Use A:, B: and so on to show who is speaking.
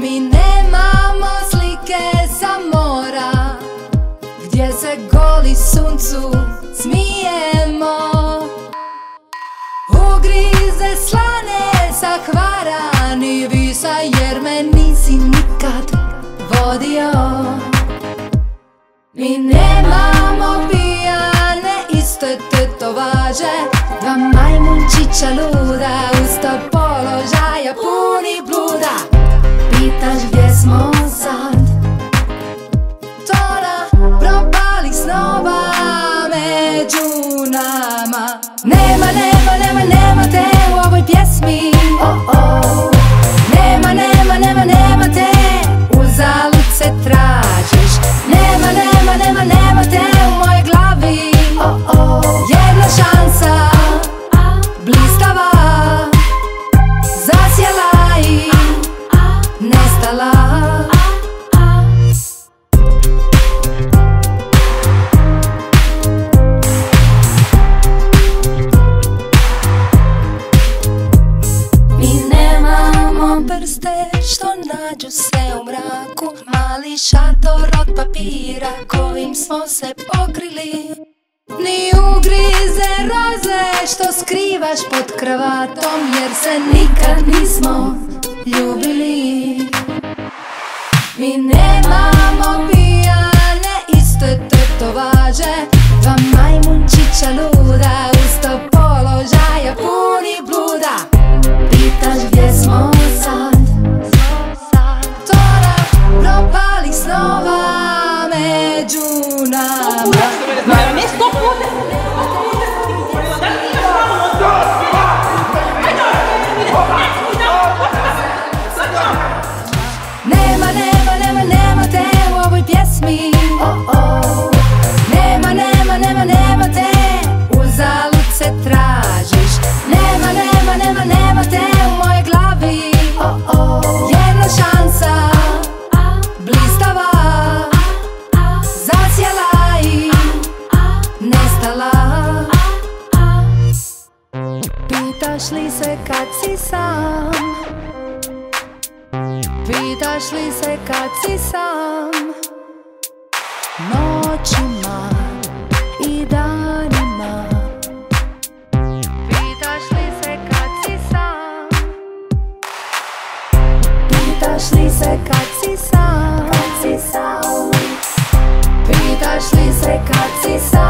A: Mi nemamo slike sa mora Gdje se goli suncu smijemo. Ugrize slane sa hvarani visa Jer me nisi nikad vodio. Mi nemamo pijane iste tetovaže Dva majmunčića luda usta položaja puni Pitaš gdje smo prste što nađu se u mraku? Mali šator od papira kojim smo se pokrili. Ni ugrize roze što skrivaš pod kravatom Jer se nikad nismo ljubili. Mi nemamo pijane iste tetovaže. Dva majmunčića luda Pitaš li se kad si sam? Pitaš li se kad si sam? Noćima i danima. Pitaš li se kad si sam? Pitaš li se kad si sam? Pitaš li se kad si sam